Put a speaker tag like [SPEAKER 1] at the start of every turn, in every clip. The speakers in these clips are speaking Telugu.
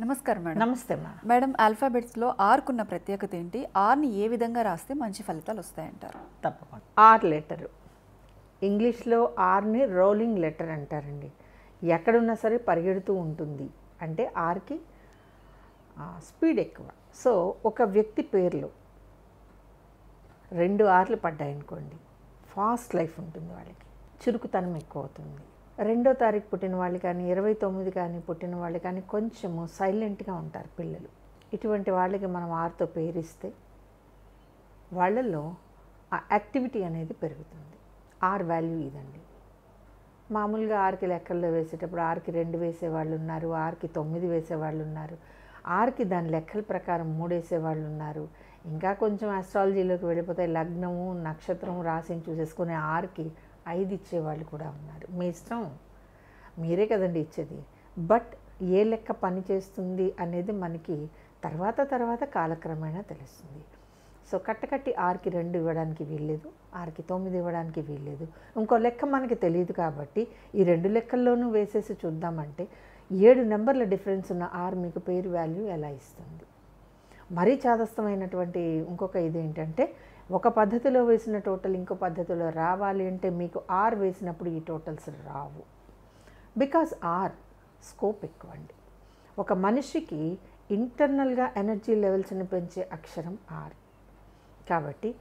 [SPEAKER 1] నమస్కారం మేడం.
[SPEAKER 2] నమస్తే మా.
[SPEAKER 1] మేడం ఆల్ఫాబెట్స్లో ఆర్కున్న ప్రత్యేకత ఏంటి? ఆర్ని ఏ విధంగా రాస్తే మంచి ఫలితాలు వస్తాయంటారు?
[SPEAKER 2] తప్పకుండా. R letter. ఇంగ్లీష్లో ఆర్ని రోలింగ్ లెటర్ అంటారండి. ఎక్కడున్నా సరే పరిగెడుతూ ఉంటుంది. అంటే ఆర్కి స్పీడ్ ఎక్కువ. సో ఒక వ్యక్తి పేర్లు. రెండు ఆర్లు పడ్డాయనుకోండి. ఫాస్ట్ లైఫ్ ఉంటుంది వాళ్ళకి. చురుకుతనం ఎక్కువ అవుతుంది. రెండో తారీఖు పుట్టిన వాళ్ళు కానీ ఇరవై తొమ్మిది కానీ పుట్టిన వాళ్ళు కానీ కొంచెము సైలెంట్గా ఉంటారు పిల్లలు. ఇటువంటి వాళ్ళకి మనం ఆర్తో పేరిస్తే వాళ్ళల్లో ఆ యాక్టివిటీ అనేది పెరుగుతుంది. ఆర్ వాల్యూ ఇదండి. మామూలుగా ఆర్కి లెక్కల్లో వేసేటప్పుడు ఆర్కి రెండు వేసేవాళ్ళు ఉన్నారు ఆర్కి తొమ్మిది వేసేవాళ్ళు ఉన్నారు. ఆర్కి దాని లెక్కల ప్రకారం మూడు వేసేవాళ్ళు ఉన్నారు. ఇంకా కొంచెం ఆస్ట్రాలజీలోకి వెళ్ళిపోతే లగ్నము నక్షత్రం రాశిని చూసేసుకునే ఆర్కి ఐదు ఇచ్చేవాళ్ళు కూడా ఉన్నారు. మీ ఇష్టం మీరే కదండి ఇచ్చేది. బట్ ఏ లెక్క పని చేస్తుంది అనేది మనకి తర్వాత తర్వాత కాలక్రమేణా తెలుస్తుంది. సో కట్టకట్టి ఆర్కి రెండు ఇవ్వడానికి వీల్లేదు ఆర్కి తొమ్మిది ఇవ్వడానికి వీల్లేదు. ఇంకో లెక్క మనకి తెలియదు కాబట్టి ఈ రెండు లెక్కల్లోనూ వేసేసి చూద్దామంటే ఏడు నెంబర్ల డిఫరెన్స్ ఉన్న ఆర్ మీకు పేరు వాల్యూ ఎలా ఇస్తుంది? మరీ చాదస్తమైనటువంటి ఇంకొక ఇది ఏంటంటే ఒక పద్ధతిలో వేసిన టోటల్ ఇంకో పద్ధతిలో రావాలి అంటే మీకు ఆర్ వేసినప్పుడు ఈ టోటల్స్ రావు. బికాజ్ ఆర్ స్కోప్ ఎక్కువ అండి ఒక మనిషికి ఇంటర్నల్గా ఎనర్జీ లెవెల్స్ని పెంచే అక్షరం ఆర్ కాబట్టి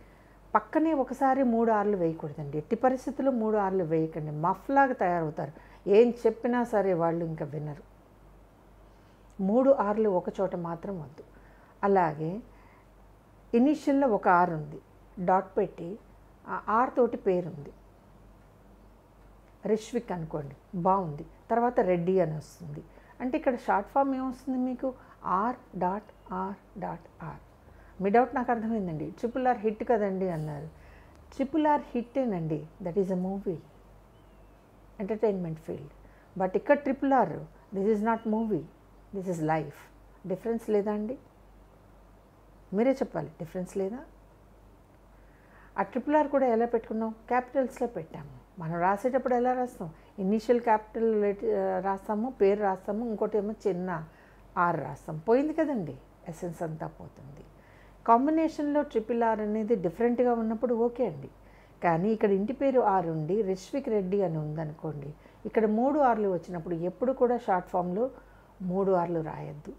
[SPEAKER 2] పక్కనే ఒకసారి మూడు ఆర్లు వేయకూడదండి. ఎట్టి పరిస్థితుల్లో మూడు ఆర్లు వేయకండి. మఫ్లాగా తయారవుతారు. ఏం చెప్పినా సరే వాళ్ళు ఇంకా వినరు. మూడు ఆర్లు ఒక చోట మాత్రం వద్దు. అలాగే ఇనిషియల్లో ఒక ఆరు ఉంది. డాట్ పెట్టి ఆర్ తోటి పేరుంది. రిష్విక్ అనుకోండి బాగుంది. తర్వాత రెడ్డి అని వస్తుంది. అంటే ఇక్కడ షార్ట్ ఫామ్ ఏమొస్తుంది మీకు? R dot R dot R. మీ డౌట్ నాకు అర్థమైందండి. ట్రిపుల్ ఆర్ హిట్ కదండి అన్నారు. Triple R హిట్టేనండి. That is a movie. Entertainment field. But ఇక్కడ triple R this is not movie. This is life. Difference లేదా అండి? మీరే చెప్పాలి. డిఫరెన్స్ లేదా? ఆ ట్రిపుల్ ఆర్ కూడా ఎలా పెట్టుకున్నాం? క్యాపిటల్స్లో పెట్టాము. మనం రాసేటప్పుడు ఎలా రాస్తాం? ఇనీషియల్ క్యాపిటల్ రాస్తాము పేరు రాస్తాము ఇంకోటి ఏమో చిన్న ఆర్ రాస్తాం. పోయింది కదండి. ఎసెన్స్ అంతా పోతుంది. కాంబినేషన్లో ట్రిపుల్ ఆర్ అనేది డిఫరెంట్గా ఉన్నప్పుడు ఓకే అండి. కానీ ఇక్కడ ఇంటి పేరు ఆర్ ఉండి రిష్విక్ రెడ్డి అని ఉందనుకోండి ఇక్కడ మూడు ఆర్లు వచ్చినప్పుడు ఎప్పుడు కూడా షార్ట్ ఫామ్లో మూడు ఆర్లు రాయొద్దు.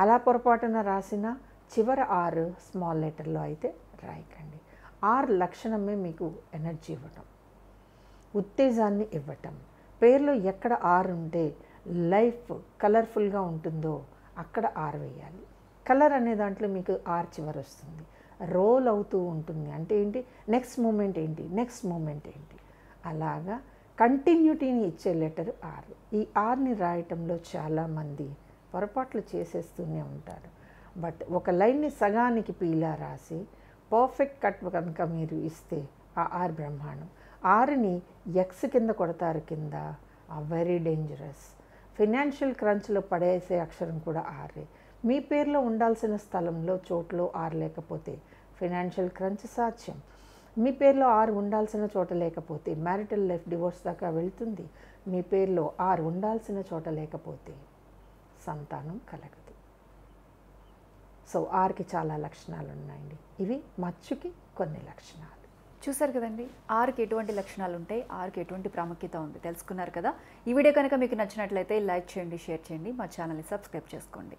[SPEAKER 2] అలా పొరపాటున రాసిన చివర ఆరు స్మాల్ లెటర్లో అయితే రాయకండి. ఆర్ లక్షణమే మీకు ఎనర్జీ ఇవ్వటం ఉత్తేజాన్ని ఇవ్వటం. పేర్లో ఎక్కడ ఆర్ ఉంటే లైఫ్ కలర్ఫుల్గా ఉంటుందో అక్కడ ఆర్ వేయాలి. కలర్ అనే దాంట్లో మీకు ఆర్ చివరి వస్తుంది. రోల్ అవుతూ ఉంటుంది. అంటే ఏంటి? నెక్స్ట్ మూమెంట్ ఏంటి? నెక్స్ట్ మూమెంట్ ఏంటి? అలాగా కంటిన్యూటీని ఇచ్చే లెటర్ ఆర్. ఈ ఆర్ని రాయటంలో చాలామంది పొరపాట్లు చేసేస్తూనే ఉంటారు. బట్ ఒక లైన్ని సగానికి పీలా రాసి పర్ఫెక్ట్ కట్ కనుక మీరు ఇస్తే ఆ ఆర్ బ్రహ్మాండం. ఆరుని ఎక్స్ కింద కొడతారు కింద. ఆ వెరీ డేంజరస్ ఫినాన్షియల్ క్రంచ్లో పడేసే అక్షరం కూడా ఆరే. మీ పేరులో ఉండాల్సిన స్థలంలో చోట్లో ఆరు లేకపోతే ఫినాన్షియల్ క్రంచ్ సాధ్యం. మీ పేరులో ఆరు ఉండాల్సిన చోట లేకపోతే మ్యారిటల్ లైఫ్ డివోర్స్ దాకా వెళ్తుంది. మీ పేరులో ఆరు ఉండాల్సిన చోట లేకపోతే సంతానం కలగదు. సో ఆర్కి చాలా లక్షణాలు ఉన్నాయండి ఇవి మచ్చుకి కొన్ని లక్షణాలు.
[SPEAKER 1] చూసారు కదండి ఆర్కి ఎటువంటి లక్షణాలు ఉంటాయి ఆర్కి ఎటువంటి ప్రాముఖ్యత ఉంది తెలుసుకున్నారు కదా. ఈ వీడియో కనుక మీకు నచ్చినట్లయితే లైక్ చేయండి షేర్ చేయండి మా ఛానల్ని సబ్స్క్రైబ్ చేసుకోండి.